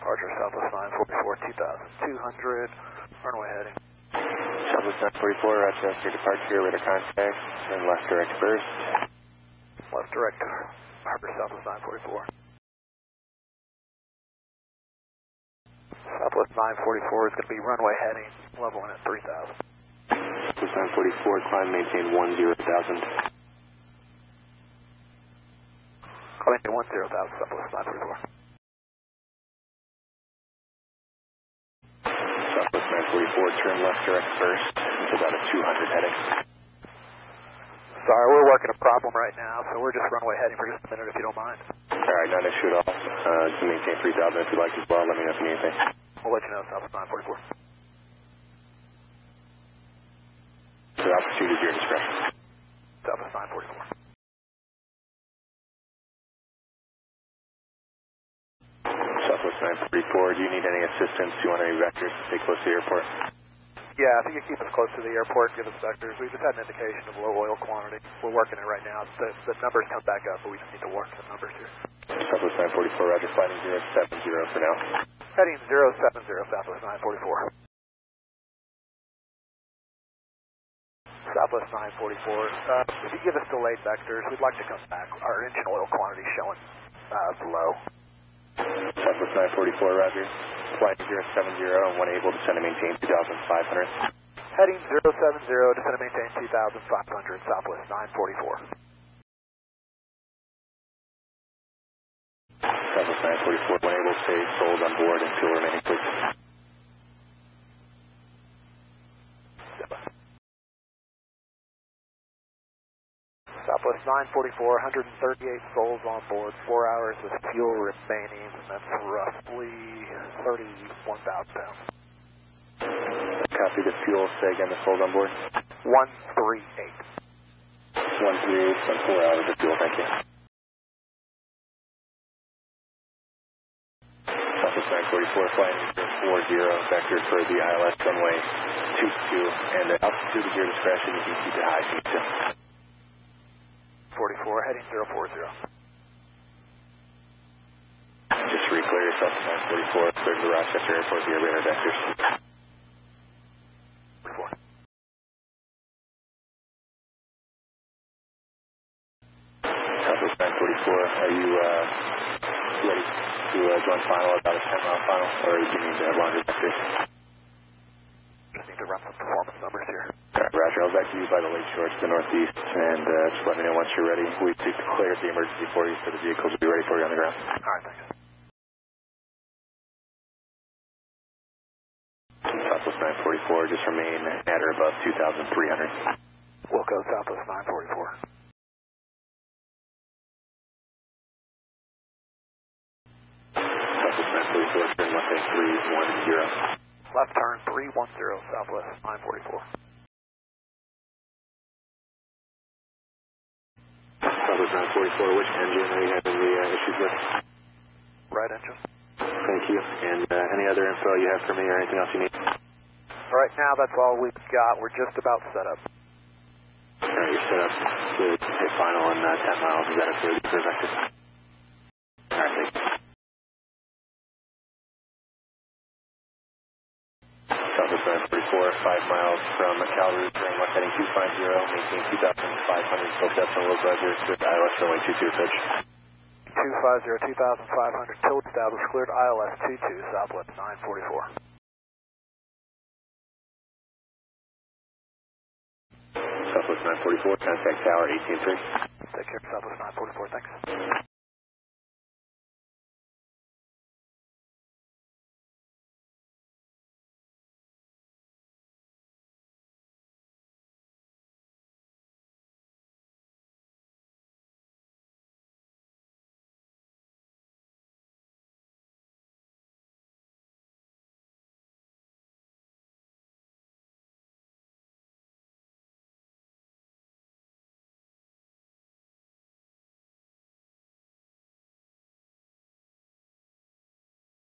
Departure Southwest 944, 2200, runway heading. Southwest 944, Rochester departure, radar contact, turn left direct first. Left direct, Harbor Southwest 944. Southwest 944 is going to be runway heading, level in at 3000. Southwest 944, climb, maintain 10,000. Calling me 10,000, Southwest 944. Southwest 944, turn left direct first. It's about a 200 heading. Sorry, we're working a problem right now, so we're just runway heading for just a minute if you don't mind. Alright, not an issue at all. Uh, maintain 3,000 if you'd like as well. Let me know if you need anything. We'll let you know, Southwest 944. 534. Do you need any assistance? Do you want any vectors to stay close to the airport? Yeah, I think you keep us close to the airport, give us vectors. We just had an indication of low oil quantity. We're working it right now. The, the numbers come back up, but we just need to work the numbers here. Southwest 944, roger. Flying 070 for now. Heading 070, Southwest 944. Southwest 944. Uh, if you give us delayed vectors, we'd like to come back. Our engine oil quantity showing uh, below. Southwest 944, roger. Flighting 070 and when able to send and maintain 2,500. Heading 070, descend and maintain 2,500, Southwest 944. Southwest 944, when able to stay sold on board until remaining, please. Southwest 944, 138 souls on board, 4 hours with fuel remaining, and that's roughly 31,000 pounds. Copy the fuel. Say again, the souls on board. 138. 138, and 4 hours of fuel, thank you. Southwest 944, flying 040, vector for the ILS runway 22, and the altitude is your discretion. You can keep it high if you need to. 44, heading 040. Just re-clear yourself to 944, clear to the Rochester Airport via radar vectors. 44. Southwest 944, are you uh, ready to uh, join final or about a 10 mile final, or do you need have longer vectors? Just need to run some performance numbers here. Alright, back to you by the lake shore to the northeast, and uh, just let me know once you're ready. We've declared the emergency for you, so the vehicles will be ready for you on the ground. Alright, thanks. Southwest 944, just remain at or above 2,300. We'll go Southwest 944. Southwest 944, turn left at 310. Left turn 310, Southwest 944. 944, which engine are you having the uh, issues with? Right engine. Thank you. And uh, any other info you have for me or anything else you need? Right now, that's all we've got. We're just about set up. Alright, you're set up to hit final in uh, 10 miles. Is that okay with you, Southwest 944, 5 miles from Calgary, turn left heading 250, maintain 2,500, still Cessna localizer, with ILS runway 22 pitch. 250, 2500, tilt established, cleared ILS 22, Southwest 944. Southwest 944, contact tower 183. Take care, Southwest 944, thanks.